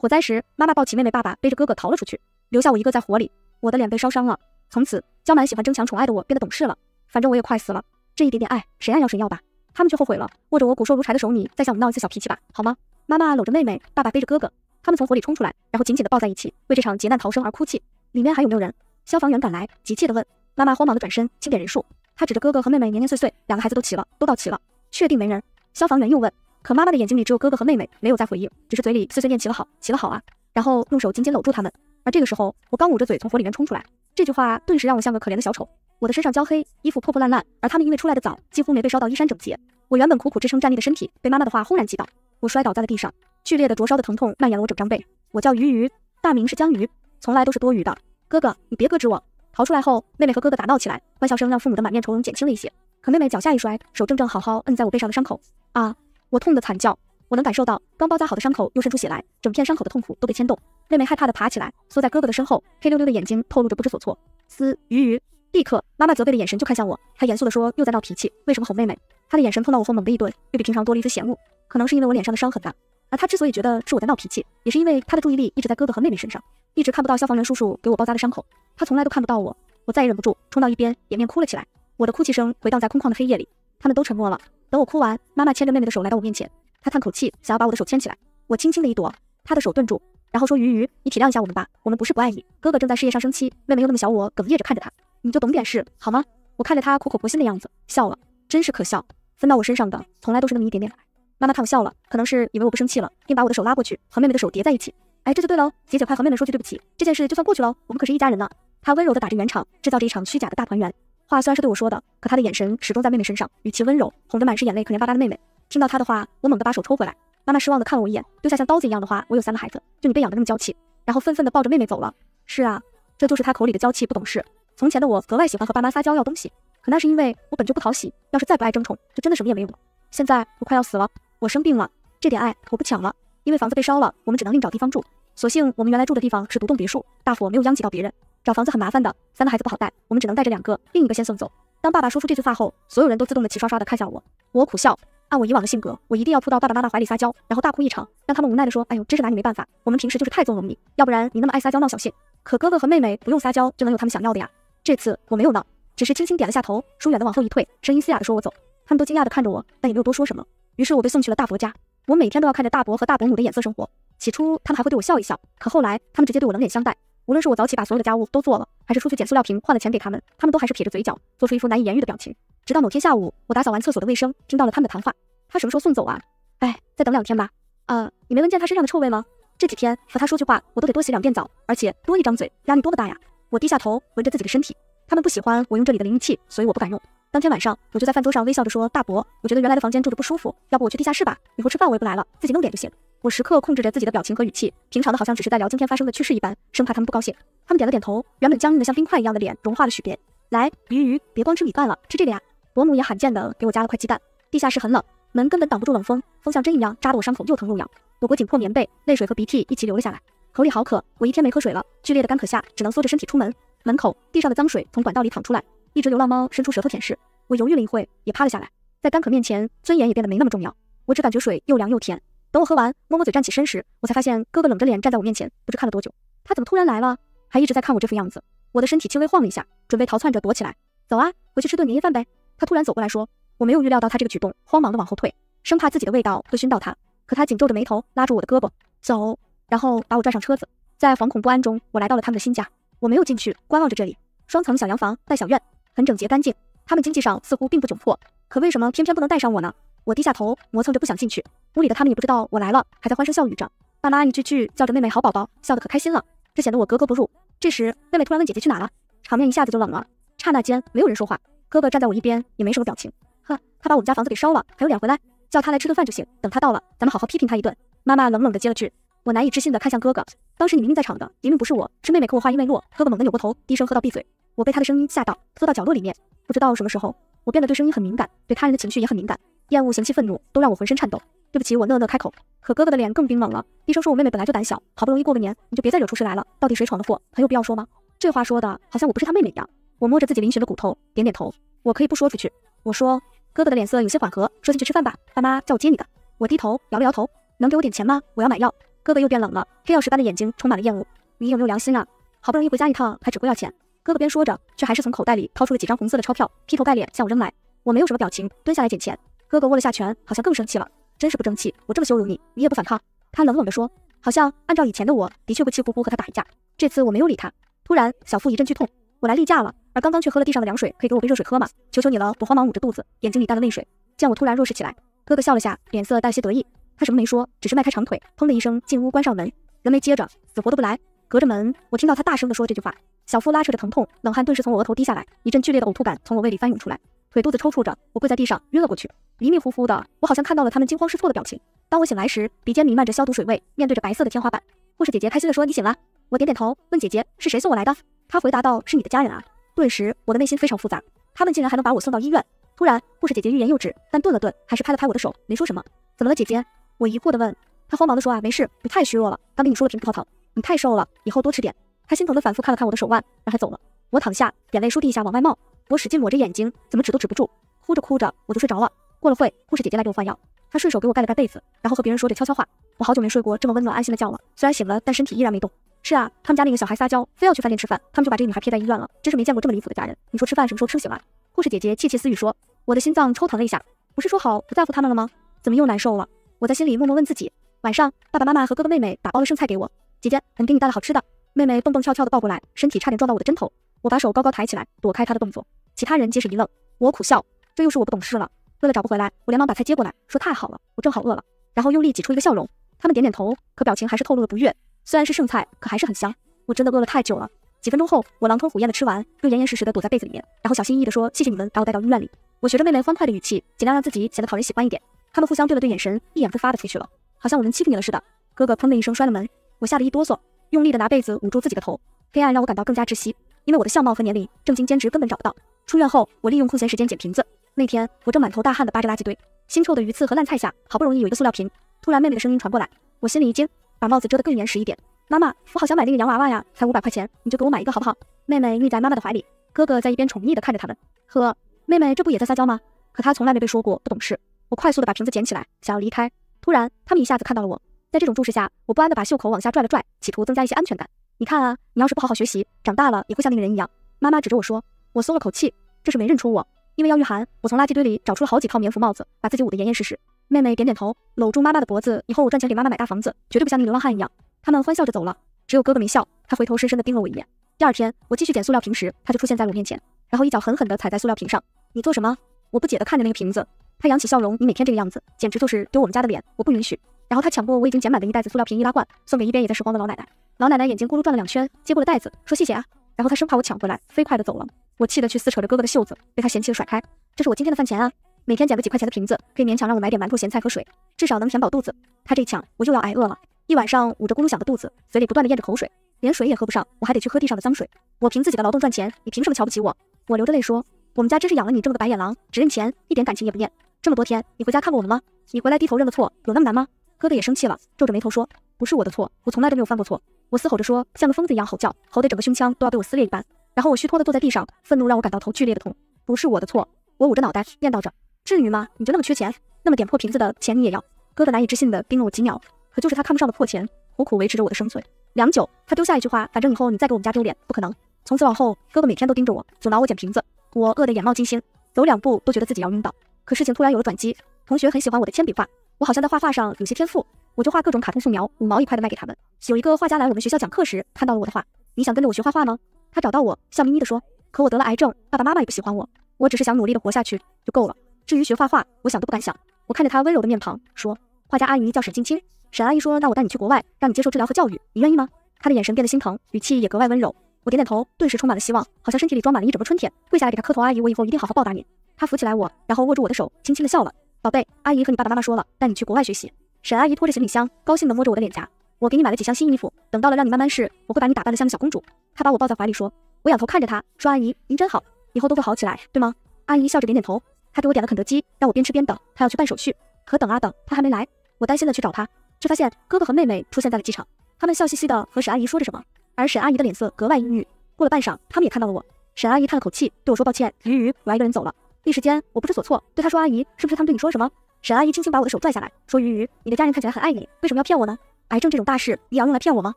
火灾时，妈妈抱起妹妹，爸爸背着哥哥逃了出去，留下我一个在火里。我的脸被烧伤了。从此，娇蛮喜欢争强宠爱的我变得懂事了。反正我也快死了，这一点点爱，谁爱要谁要吧。他们却后悔了。握着我骨瘦如柴的手，你再向我们闹一次小脾气吧，好吗？妈妈搂着妹妹，爸爸背着哥哥，他们从火里冲出来，然后紧紧地抱在一起，为这场劫难逃生而哭泣。里面还有没有人？消防员赶来，急切地问。妈妈慌忙地转身清点人数，她指着哥哥和妹妹，年年岁岁，两个孩子都齐了，都到齐了，确定没人。消防员又问，可妈妈的眼睛里只有哥哥和妹妹，没有再回应，只是嘴里碎碎念起了好，起了好啊，然后用手紧紧搂住他们。而这个时候，我刚捂着嘴从火里面冲出来，这句话顿时让我像个可怜的小丑。我的身上焦黑，衣服破破烂烂，而他们因为出来的早，几乎没被烧到衣衫整洁。我原本苦苦支撑站立的身体，被妈妈的话轰然击倒，我摔倒在了地上，剧烈的灼烧的疼痛蔓延了我整张背。我叫鱼鱼，大名是江鱼，从来都是多余的。哥哥，你别搁置我。逃出来后，妹妹和哥哥打闹起来，欢笑声让父母的满面愁容减轻了一些。可妹妹脚下一摔，手正正好好摁在我背上的伤口，啊！我痛得惨叫。我能感受到刚包扎好的伤口又渗出血来，整片伤口的痛苦都被牵动。妹妹害怕的爬起来，缩在哥哥的身后，黑溜溜的眼睛透露着不知所措。嘶，鱼鱼！立刻，妈妈责备的眼神就看向我，她严肃地说：“又在闹脾气，为什么哄妹妹？”她的眼神碰到我后猛地一顿，又比平常多了一丝嫌恶，可能是因为我脸上的伤痕吧。而她之所以觉得是我在闹脾气，也是因为她的注意力一直在哥哥和妹妹身上，一直看不到消防员叔叔给我包扎的伤口，她从来都看不到我。我再也忍不住，冲到一边，掩面哭了起来。我的哭泣声回荡在空旷的黑夜里，他们都沉默了。等我哭完，妈妈牵着妹妹的手来到我面前。她叹口气，想要把我的手牵起来，我轻轻的一躲，她的手顿住，然后说：“鱼鱼，你体谅一下我们吧，我们不是不爱你。哥哥正在事业上升期，妹妹又那么小，我哽咽着看着他，你就懂点事好吗？”我看着她苦口婆心的样子，笑了，真是可笑。分到我身上的从来都是那么一点点。妈妈看我笑了，可能是以为我不生气了，并把我的手拉过去，和妹妹的手叠在一起。哎，这就对喽，姐姐快和妹妹说句对不起，这件事就算过去喽，我们可是一家人呢。她温柔的打着圆场，制造着一场虚假的大团圆。话虽然是对我说的，可他的眼神始终在妹妹身上，语气温柔，哄着满是眼泪、可怜巴巴的妹妹。听到他的话，我猛地把手抽回来。妈妈失望地看了我一眼，丢下像刀子一样的话：“我有三个孩子，就你被养的那么娇气。”然后愤愤地抱着妹妹走了。是啊，这就是他口里的娇气不懂事。从前的我格外喜欢和爸妈撒娇要东西，可那是因为我本就不讨喜。要是再不爱争宠，就真的什么也没有了。现在我快要死了，我生病了，这点爱我不抢了。因为房子被烧了，我们只能另找地方住。所幸我们原来住的地方是独栋别墅，大火没有殃及到别人。找房子很麻烦的，三个孩子不好带，我们只能带着两个，另一个先送走。当爸爸说出这句话后，所有人都自动的齐刷刷的看向我。我苦笑。按我以往的性格，我一定要扑到爸爸妈妈怀里撒娇，然后大哭一场，让他们无奈的说：“哎呦，真是拿你没办法，我们平时就是太纵容你，要不然你那么爱撒娇闹小性。可哥哥和妹妹不用撒娇就能有他们想要的呀。这次我没有闹，只是轻轻点了下头，疏远的往后一退，声音嘶哑的说：我走。他们都惊讶的看着我，但也没有多说什么。于是我被送去了大伯家。我每天都要看着大伯和大伯母的眼色生活。起初他们还会对我笑一笑，可后来他们直接对我冷脸相待。无论是我早起把所有的家务都做了，还是出去捡塑料瓶换了钱给他们，他们都还是撇着嘴角，做出一副难以言喻的表情。直到某天下午，我打扫完厕所的卫生，听到了他们的谈话。他什么时候送走啊？哎，再等两天吧。呃，你没闻见他身上的臭味吗？这几天和他说句话，我都得多洗两遍澡，而且多一张嘴，压力多么大呀！我低下头闻着自己的身体，他们不喜欢我用这里的淋浴器，所以我不敢用。当天晚上，我就在饭桌上微笑着说：“大伯，我觉得原来的房间住着不舒服，要不我去地下室吧？以后吃饭我也不来了，自己弄点就行。”我时刻控制着自己的表情和语气，平常的好像只是在聊今天发生的趣事一般，生怕他们不高兴。他们点了点头，原本僵硬的像冰块一样的脸融化了许多。来，鱼鱼，别光吃米饭了，吃这个呀！伯母也罕见的给我加了块鸡蛋。地下室很冷。门根本挡不住冷风，风像针一样扎得我伤口又疼又痒。我裹紧迫棉被，泪水和鼻涕一起流了下来，口里好渴。我一天没喝水了，剧烈的干渴下，只能缩着身体出门。门口地上的脏水从管道里淌出来，一只流浪猫伸出舌头舔舐。我犹豫了一会，也趴了下来。在干渴面前，尊严也变得没那么重要。我只感觉水又凉又甜。等我喝完，摸摸嘴站起身时，我才发现哥哥冷着脸站在我面前，不知看了多久。他怎么突然来了？还一直在看我这副样子。我的身体轻微晃了一下，准备逃窜着躲起来。走啊，回去吃顿年夜饭呗。他突然走过来说。我没有预料到他这个举动，慌忙的往后退。生怕自己的味道会熏到他，可他紧皱着眉头，拉住我的胳膊走，然后把我拽上车子。在惶恐不安中，我来到了他们的新家。我没有进去，观望着这里。双层小洋房，带小院，很整洁干净。他们经济上似乎并不窘迫，可为什么偏偏不能带上我呢？我低下头，磨蹭着不想进去。屋里的他们也不知道我来了，还在欢声笑语着。爸妈一句句叫着妹妹好宝宝，笑得可开心了，这显得我格格不入。这时，妹妹突然问姐姐去哪了，场面一下子就冷了。刹那间，没有人说话。哥哥站在我一边，也没什么表情。呵，他把我们家房子给烧了，还有脸回来？叫他来吃顿饭就行，等他到了，咱们好好批评他一顿。妈妈冷冷的接了句。我难以置信的看向哥哥，当时你明明在场的，明明不是我，是妹妹。可我话音未落，哥哥猛地扭过头，低声喝到闭嘴。我被他的声音吓到，缩到角落里面。不知道什么时候，我变得对声音很敏感，对他人的情绪也很敏感，厌恶、嫌弃、愤怒都让我浑身颤抖。对不起，我讷讷开口。可哥哥的脸更冰冷了，低声说：“我妹妹本来就胆小，好不容易过个年，你就别再惹出事来了。到底谁闯的祸，很有必要说吗？”这话说的好像我不是他妹妹一样。我摸着自己嶙峋的骨头，点点头。我可以不说出去。我说。哥哥的脸色有些缓和，说进去吃饭吧，爸妈叫我接你的。我低头摇了摇头，能给我点钱吗？我要买药。哥。哥又变冷了，黑曜石般的眼睛充满了厌恶。你有没有良心啊？好不容易回家一趟，还只顾要钱。哥哥边说着，却还是从口袋里掏出了几张红色的钞票，劈头盖脸向我扔来。我没有什么表情，蹲下来捡钱。哥哥握了下拳，好像更生气了。真是不争气！我这么羞辱你，你也不反抗。他冷冷地说，好像按照以前的我，的确会气呼呼和他打一架。这次我没有理他。突然，小腹一阵剧痛，我来例假了，而刚刚却喝了地上的凉水，可以给我杯热水喝吗？求求你了！我慌忙捂着肚子，眼睛里带了泪水。见我突然弱势起来，哥哥笑了下，脸色带些得意。他什么没说，只是迈开长腿，砰的一声进屋，关上门。人没接着，死活都不来。隔着门，我听到他大声地说这句话。小腹拉扯着疼痛，冷汗顿时从我额头滴下来，一阵剧烈的呕吐感从我胃里翻涌出来，腿肚子抽搐着，我跪在地上晕了过去。迷迷糊糊的，我好像看到了他们惊慌失措的表情。当我醒来时，鼻尖弥漫着消毒水味，面对着白色的天花板。护士姐姐开心地说：“你醒了。”我点点头，问姐姐是谁送我来的。她回答道：“是你的家人啊。”顿时，我的内心非常复杂。他们竟然还能把我送到医院。突然，护士姐姐欲言又止，但顿了顿，还是拍了拍我的手，没说什么。怎么了，姐姐？我疑惑地问。她慌忙地说：“啊，没事，你太虚弱了，刚给你说了瓶葡萄糖，你太瘦了，以后多吃点。”她心疼地反复看了看我的手腕，然后走了。我躺下，眼泪倏地一下往外冒，我使劲抹着眼睛，怎么止都止不住，哭着哭着我就睡着了。过了会，护士姐姐来给我换药，她顺手给我盖了盖被子，然后和别人说着悄悄话。我好久没睡过这么温暖安心的觉了，虽然醒了，但身体依然没动。是啊，他们家那个小孩撒娇，非要去饭店吃饭，他们就把这个女孩撇在医院了，真是没见过这么离谱的家人。你说吃饭什么时候吃醒了？护士姐姐窃窃私语说，我的心脏抽疼了一下，不是说好不在乎他们了吗？怎么又难受了？我在心里默默问自己。晚上，爸爸妈妈和哥哥妹妹打包了剩菜给我，姐姐，我给你带了好吃的。妹妹蹦蹦跳跳的抱过来，身体差点撞到我的针头。我把手高高抬起来，躲开她的动作。其他人皆是一愣。我苦笑，这又是我不懂事了。为了找不回来，我连忙把菜接过来，说太好了，我正好饿了。然后用力挤出一个笑容。他们点点头，可表情还是透露了不悦。虽然是剩菜，可还是很香。我真的饿了太久了。几分钟后，我狼吞虎咽的吃完，又严严实实的躲在被子里面，然后小心翼翼的说：“谢谢你们把我带到医院里。”我学着妹妹欢快的语气，尽量让自己显得讨人喜欢一点。他们互相对了对眼神，一言不发的出去了，好像我们欺负你了似的。哥哥砰的一声摔了门，我吓得一哆嗦，用力的拿被子捂住自己的头。黑暗让我感到更加窒息，因为我的相貌和年龄，正经兼职根本找不到。出院后，我利用空闲时间捡瓶子。那天我正满头大汗的扒着垃圾堆，腥臭的鱼刺和烂菜下，好不容易有一个塑料瓶。突然妹妹的声音传过来，我心里一惊，把帽子遮得更严实一点。妈妈，我好想买那个洋娃娃呀，才五百块钱，你就给我买一个好不好？妹妹腻在妈妈的怀里，哥哥在一边宠溺的看着他们。呵，妹妹这不也在撒娇吗？可她从来没被说过不懂事。我快速的把瓶子捡起来，想要离开。突然，他们一下子看到了我，在这种注视下，我不安的把袖口往下拽了拽，企图增加一些安全感。你看啊，你要是不好好学习，长大了也会像那个人一样。妈妈指着我说，我松了口气，这是没认出我。因为要御寒，我从垃圾堆里找出了好几套棉服帽子，把自己捂得严严实实。妹妹点点头，搂住妈妈的脖子，以后我赚钱给妈妈买大房子，绝对不像那个流浪汉一样。他们欢笑着走了，只有哥哥没笑，他回头深深地盯了我一眼。第二天，我继续捡塑料瓶时，他就出现在我面前，然后一脚狠狠地踩在塑料瓶上。你做什么？我不解地看着那个瓶子。他扬起笑容，你每天这个样子，简直就是丢我们家的脸，我不允许。然后他抢过我已经捡满的一袋子塑料瓶易拉罐，送给一边也在拾荒的老奶奶。老奶奶眼睛咕噜转了两圈，接过了袋子，说谢谢啊。然后他生怕我抢回来，飞快的走了。我气得去撕扯着哥哥的袖子，被他嫌弃的甩开。这是我今天的饭钱啊，每天捡个几块钱的瓶子，可以勉强让我买点馒头、咸菜和水，至少能填饱肚子。他这一抢，我又要挨饿了。一晚上捂着咕噜响的肚子，嘴里不断的咽着口水，连水也喝不上，我还得去喝地上的脏水。我凭自己的劳动赚钱，你凭什么瞧不起我？我流着泪说，我们家真是养了你这么个白眼狼，只认钱，一点感情也不念。这么多天，你回家看过我们吗？你回来低头认个错，有那么难吗？哥哥也生气了，皱着眉头说，不是我的错，我从来都没有犯过错。我嘶吼着说，像个疯子一样吼叫，吼得整个胸腔都要被我撕裂一般。然后我虚脱的坐在地上，愤怒让我感到头剧烈的痛。不是我的错，我捂着脑袋念叨着。至于吗？你就那么缺钱？那么点破瓶子的钱你也要？哥哥难以置信的盯了我几秒，可就是他看不上的破钱，苦苦维持着我的生存。良久，他丢下一句话：反正以后你再给我们家丢脸，不可能。从此往后，哥哥每天都盯着我，阻挠我捡瓶子。我饿得眼冒金星，走两步都觉得自己要晕倒。可事情突然有了转机，同学很喜欢我的铅笔画，我好像在画画上有些天赋，我就画各种卡通素描，五毛一块的卖给他们。有一个画家来我们学校讲课时，看到了我的画，你想跟着我学画画吗？他找到我，笑眯眯地说：“可我得了癌症，爸爸妈妈也不喜欢我，我只是想努力的活下去就够了。至于学画画，我想都不敢想。”我看着他温柔的面庞，说：“画家阿姨叫沈静清，沈阿姨说，那我带你去国外，让你接受治疗和教育，你愿意吗？”他的眼神变得心疼，语气也格外温柔。我点点头，顿时充满了希望，好像身体里装满了一整个春天。跪下来给他磕头，阿姨，我以后一定好好报答你。他扶起来我，然后握住我的手，轻轻的笑了：“宝贝，阿姨和你爸爸妈妈说了，带你去国外学习。”沈阿姨拖着行李箱，高兴的摸着我的脸颊。我给你买了几箱新衣服，等到了让你慢慢试，我会把你打扮的像个小公主。她把我抱在怀里说，我仰头看着她说，阿姨您真好，以后都会好起来，对吗？阿姨笑着点点头。她给我点了肯德基，让我边吃边等，她要去办手续。可等啊等，她还没来，我担心的去找她，却发现哥哥和妹妹出现在了机场，他们笑嘻嘻的和沈阿姨说着什么，而沈阿姨的脸色格外阴郁。过了半晌，他们也看到了我，沈阿姨叹了口气，对我说抱歉，鱼鱼，我要一个人走了。一时间我不知所措，对她说，阿姨是不是他们对你说什么？沈阿姨轻轻把我的手拽下来，说：“鱼鱼，你的家人看起来很爱你，为什么要骗我呢？”癌症这种大事，你要用来骗我吗？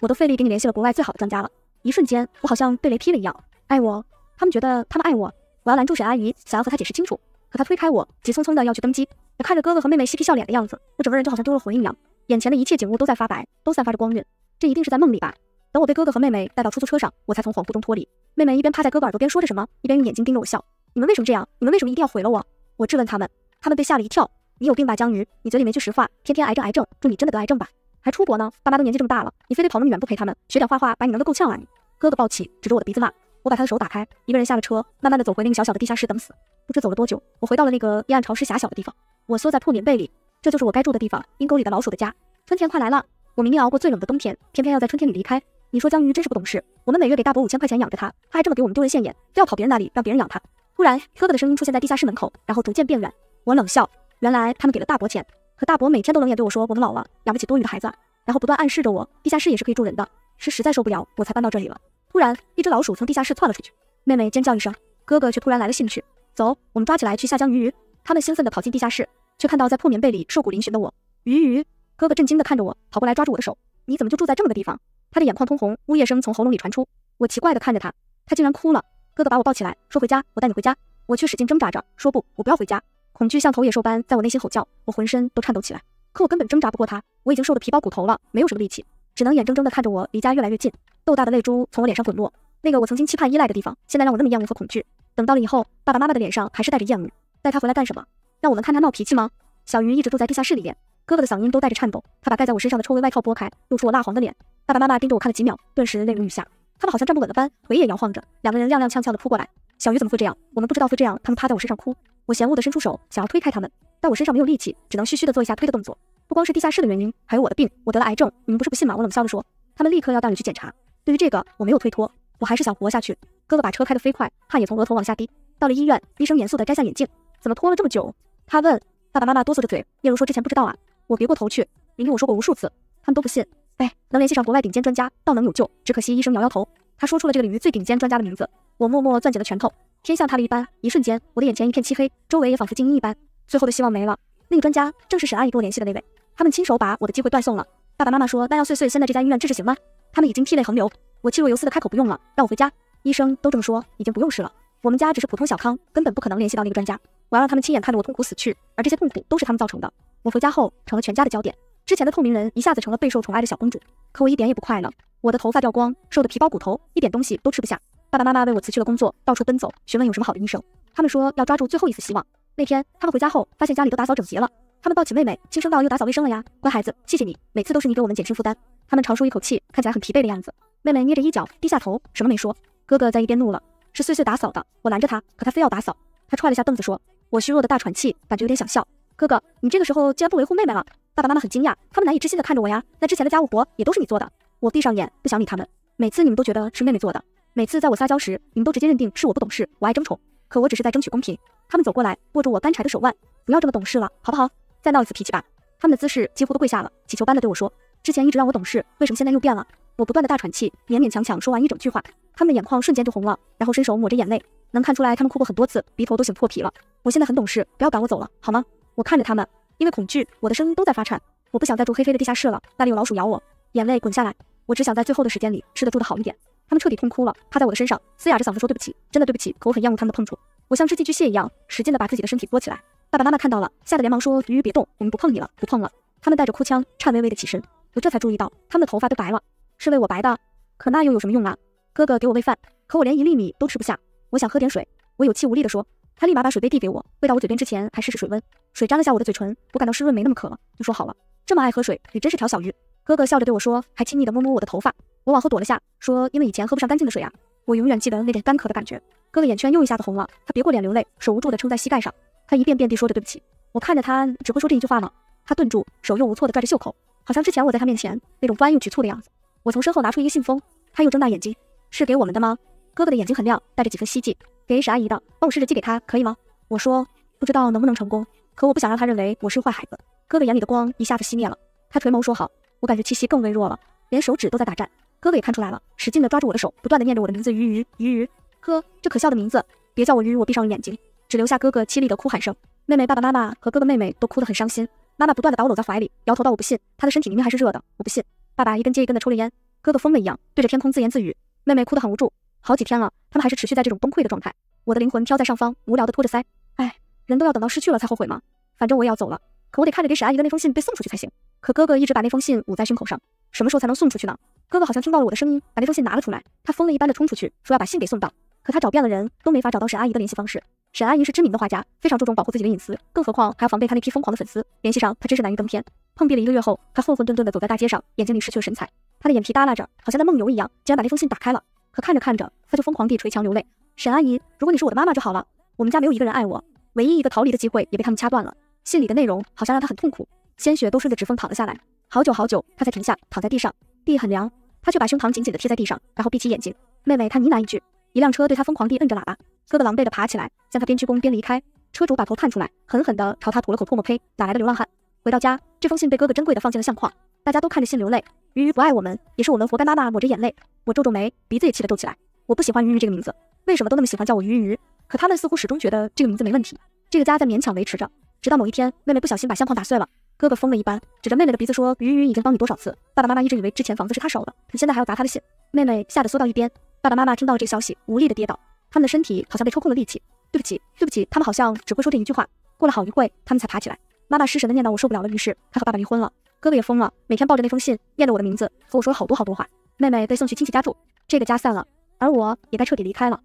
我都费力给你联系了国外最好的专家了。一瞬间，我好像被雷劈了一样。爱我？他们觉得他们爱我。我要拦住沈阿姨，想要和她解释清楚，可她推开我，急匆匆的要去登机。我看着哥哥和妹妹嬉皮笑脸的样子，我整个人就好像丢了魂一样，眼前的一切景物都在发白，都散发着光晕。这一定是在梦里吧？等我被哥哥和妹妹带到出租车上，我才从恍惚中脱离。妹妹一边趴在哥哥耳朵边说着什么，一边用眼睛盯着我笑。你们为什么这样？你们为什么一定要毁了我？我质问他们，他们被吓了一跳。你有病吧，江鱼？你嘴里没句实话，天天癌症癌症，祝你真的得癌症吧？还出国呢？爸妈都年纪这么大了，你非得跑那么远不陪他们？学点画画，把你能得够呛啊你！哥哥抱起，指着我的鼻子骂。我把他的手打开，一个人下了车，慢慢的走回那个小小的地下室等死。不知走了多久，我回到了那个阴暗潮湿狭小的地方。我缩在破棉被里，这就是我该住的地方，阴沟里的老鼠的家。春天快来了，我明明熬过最冷的冬天，偏偏要在春天里离开。你说江鱼真是不懂事。我们每月给大伯五千块钱养着他，他还这么给我们丢人现眼，非要跑别人那里让别人养他。突然，哥哥的声音出现在地下室门口，然后逐渐变远。我冷笑，原来他们给了大伯钱，可大伯每天都冷眼对我说：“我们老了，养不起多余的孩子。”然后不断暗示着我，地下室也是可以住人的。是实在受不了，我才搬到这里了。突然，一只老鼠从地下室窜了出去，妹妹尖叫一声，哥哥却突然来了兴趣。走，我们抓起来去下江鱼鱼。他们兴奋地跑进地下室，却看到在破棉被里瘦骨嶙峋的我。鱼鱼，哥哥震惊地看着我，跑过来抓住我的手。你怎么就住在这么个地方？他的眼眶通红，呜咽声从喉咙里传出。我奇怪地看着他，他竟然哭了。哥哥把我抱起来，说回家，我带你回家。我却使劲挣扎着，说不，我不要回家。恐惧像头野兽般在我内心吼叫，我浑身都颤抖起来。可我根本挣扎不过他，我已经瘦得皮包骨头了，没有什么力气，只能眼睁睁地看着我离家越来越近。豆大的泪珠从我脸上滚落，那个我曾经期盼依赖的地方，现在让我那么厌恶和恐惧。等到了以后，爸爸妈妈的脸上还是带着厌恶。带他回来干什么？让我们看他闹脾气吗？小鱼一直住在地下室里面，哥哥的嗓音都带着颤抖。他把盖在我身上的臭味外套拨开，露出我蜡黄的脸。爸爸妈妈盯着我看了几秒，顿时泪如雨下。他们好像站不稳了般，腿也摇晃着，两个人踉踉跄跄的扑过来。小鱼怎么会这样？我们不知道会这样。他们趴在我身上哭，我嫌恶的伸出手想要推开他们，但我身上没有力气，只能虚虚的做一下推的动作。不光是地下室的原因，还有我的病，我得了癌症。你们不是不信吗？我冷笑着说。他们立刻要带我去检查。对于这个，我没有推脱，我还是想活下去。哥哥把车开得飞快，汗也从额头往下滴。到了医院，医生严肃地摘下眼镜，怎么拖了这么久？他问。爸爸妈妈哆嗦着嘴，叶如说之前不知道啊。我别过头去，明明我说过无数次，他们都不信。哎，能联系上国外顶尖专家，倒能有救。只可惜医生摇摇头，他说出了这个领域最顶尖专家的名字。我默默攥紧了拳头，天像塌了一般，一瞬间，我的眼前一片漆黑，周围也仿佛静音一般。最后的希望没了。那个专家正是沈阿姨给我联系的那位，他们亲手把我的机会断送了。爸爸妈妈说，那要碎碎先在这家医院治治行吗？他们已经涕泪横流。我气若游丝的开口，不用了，让我回家。医生都这么说，已经不用试了。我们家只是普通小康，根本不可能联系到那个专家。我要让他们亲眼看着我痛苦死去，而这些痛苦都是他们造成的。我回家后成了全家的焦点，之前的透明人一下子成了备受宠爱的小公主。可我一点也不快乐，我的头发掉光，瘦的皮包骨头，一点东西都吃不下。爸爸妈妈为我辞去了工作，到处奔走，询问有什么好的医生。他们说要抓住最后一丝希望。那天他们回家后，发现家里都打扫整洁了。他们抱起妹妹，轻声道：“又打扫卫生了呀，乖孩子，谢谢你，每次都是你给我们减轻负担。”他们长舒一口气，看起来很疲惫的样子。妹妹捏着衣角，低下头，什么没说。哥哥在一边怒了。是碎碎打扫的，我拦着他，可他非要打扫。他踹了下凳子，说：“我虚弱的大喘气，感觉有点想笑。”哥哥，你这个时候竟然不维护妹妹了？爸爸妈妈很惊讶，他们难以置信的看着我呀。那之前的家务活也都是你做的。我闭上眼，不想理他们。每次你们都觉得是妹妹做的，每次在我撒娇时，你们都直接认定是我不懂事，我爱争宠。可我只是在争取公平。他们走过来，握住我干柴的手腕，不要这么懂事了，好不好？再闹一次脾气吧。他们的姿势几乎都跪下了，乞求般的对我说：“之前一直让我懂事，为什么现在又变了？”我不断的大喘气，勉勉强强说完一整句话。他们的眼眶瞬间就红了，然后伸手抹着眼泪。能看出来，他们哭过很多次，鼻头都醒破皮了。我现在很懂事，不要赶我走了，好吗？我看着他们，因为恐惧，我的声音都在发颤。我不想再住黑黑的地下室了，那里有老鼠咬我，眼泪滚下来。我只想在最后的时间里吃的住的好一点。他们彻底痛哭了，趴在我的身上，嘶哑着嗓子说对不起，真的对不起。可我很厌恶他们的碰触，我像只寄居蟹一样，使劲的把自己的身体缩起来。爸爸妈妈看到了，吓得连忙说：鱼鱼别动，我们不碰你了，不碰了。他们带着哭腔，颤巍巍的起身。我这才注意到，他们的头发都白了，是为我白的。可那又有什么用啊？哥哥给我喂饭，可我连一粒米都吃不下。我想喝点水。我有气无力地说，他立马把水杯递给我，喂到我嘴边之前还试试水温，水沾了下我的嘴唇，我感到湿润，没那么渴了，就说好了。这么爱喝水，你真是条小鱼。哥哥笑着对我说，还亲昵地摸摸我的头发。我往后躲了下，说因为以前喝不上干净的水啊。我永远记得那点干渴的感觉。哥哥眼圈又一下子红了，他别过脸流泪，手无助地撑在膝盖上。他一遍遍地说着对不起。我看着他，只会说这一句话吗？他顿住，手又无措地拽着袖口，好像之前我在他面前那种不安又局促的样子。我从身后拿出一个信封，他又睁大眼睛，是给我们的吗？哥哥的眼睛很亮，带着几分希冀。给沈阿姨的，帮我试着寄给她，可以吗？我说不知道能不能成功，可我不想让她认为我是坏孩子。哥哥眼里的光一下子熄灭了，他垂眸说好。我感觉气息更微弱了，连手指都在打颤。哥哥也看出来了，使劲的抓住我的手，不断的念着我的名字鱼鱼鱼鱼。呵，这可笑的名字，别叫我鱼鱼。我闭上了眼睛，只留下哥哥凄厉的哭喊声。妹妹、爸爸妈妈和哥哥妹妹都哭得很伤心。妈妈不断的把我搂在怀里，摇头道我不信，她的身体明明还是热的，我不信。爸爸一根接一根的抽着烟，哥哥疯了一样对着天空自言自语，妹妹哭得很无助。好几天了，他们还是持续在这种崩溃的状态。我的灵魂飘在上方，无聊的托着腮。哎，人都要等到失去了才后悔吗？反正我也要走了，可我得看着给沈阿姨的那封信被送出去才行。可哥哥一直把那封信捂在胸口上，什么时候才能送出去呢？哥哥好像听到了我的声音，把那封信拿了出来。他疯了一般的冲出去，说要把信给送到。可他找遍了人都没法找到沈阿姨的联系方式。沈阿姨是知名的画家，非常注重保护自己的隐私，更何况还要防备她那批疯狂的粉丝。联系上她真是难于登天。碰壁了一个月后，她混混沌沌的走在大街上，眼睛里失去了神采。她的眼皮耷拉着，好像在梦游一样，竟然把那封信打开了。可看着看着，她就疯狂地捶墙流泪。沈阿姨，如果你是我的妈妈就好了。我们家没有一个人爱我，唯一一个逃离的机会也被他们掐断了。信里的内容好像让她很痛苦，鲜血都顺着指缝淌了下来。好久好久，她才停下，躺在地上，地很凉，他却把胸膛紧紧地贴在地上，然后闭起眼睛。妹妹，她呢喃一句。一辆车对她疯狂地摁着喇叭。哥哥狼狈地爬起来，向他边鞠躬边离开。车主把头探出来，狠狠地朝他吐了口唾沫，呸！哪来的流浪汉？回到家，这封信被哥哥珍贵地放进了相框。大家都看着信流泪。鱼鱼不爱我们，也是我们活该。妈妈抹着眼泪，我皱皱眉，鼻子也气得皱起来。我不喜欢鱼鱼这个名字，为什么都那么喜欢叫我鱼鱼？可他们似乎始终觉得这个名字没问题。这个家在勉强维持着，直到某一天，妹妹不小心把相框打碎了。哥哥疯了一般，指着妹妹的鼻子说：“鱼鱼已经帮你多少次？”爸爸妈妈一直以为之前房子是他烧的，可现在还要砸他的信。妹妹吓得缩到一边。爸爸妈妈听到这个消息，无力的跌倒。他们的身体好像被抽空了力气，对不起，对不起，他们好像只会说这一句话。过了好一会，他们才爬起来。妈妈失神的念叨：“我受不了了。”于是他和爸爸离婚了。哥哥也疯了，每天抱着那封信，念着我的名字，和我说了好多好多话。妹妹被送去亲戚家住，这个家散了，而我也该彻底离开了。